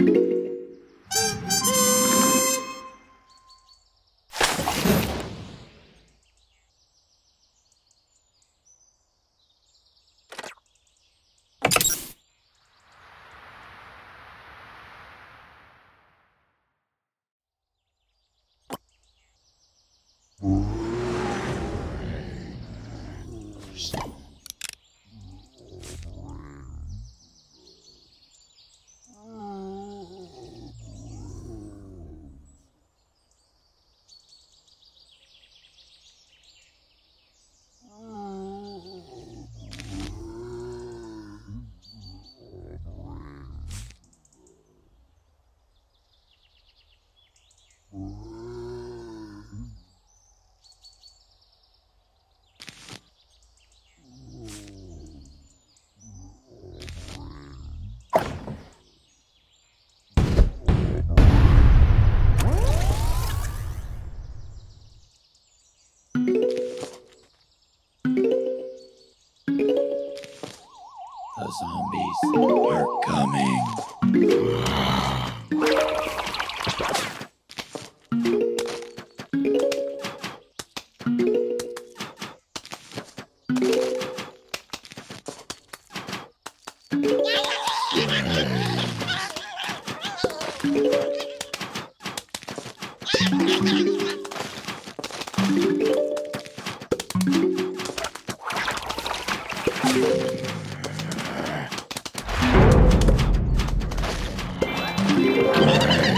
The you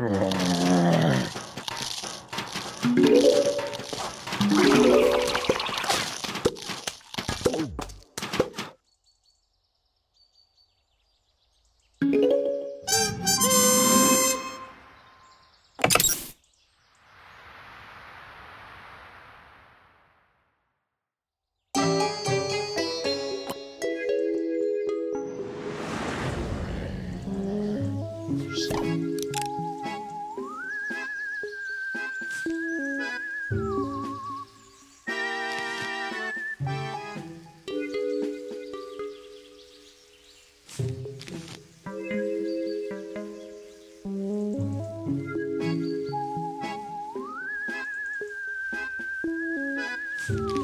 Yeah. Zombies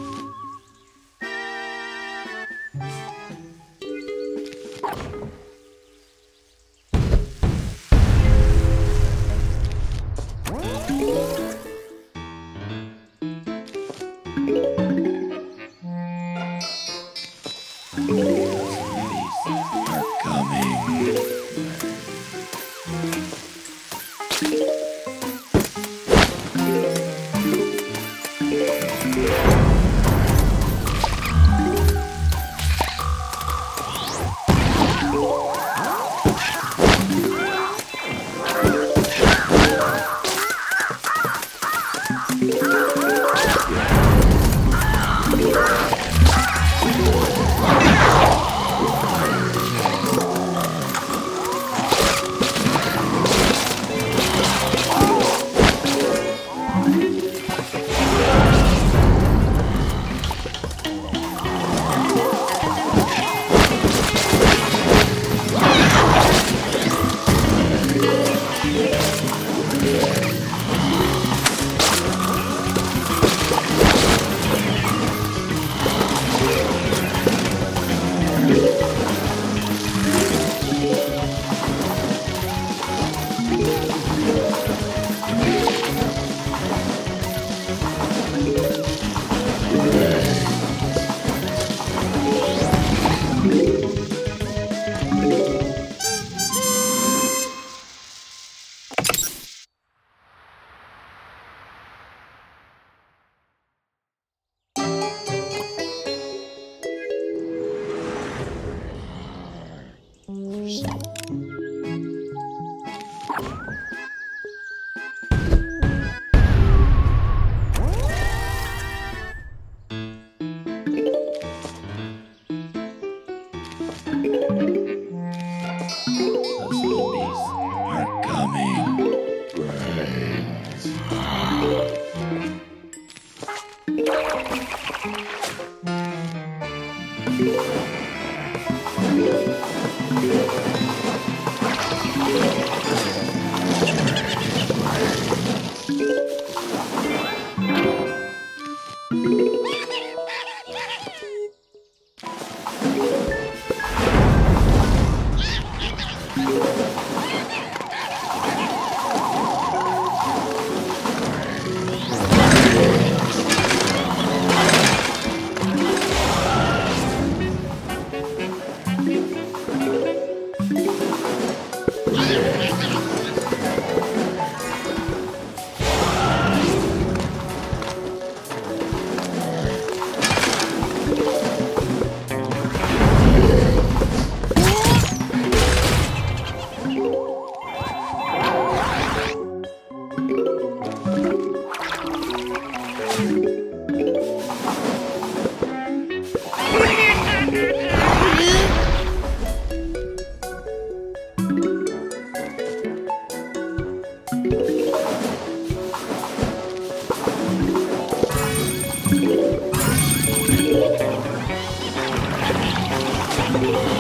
you.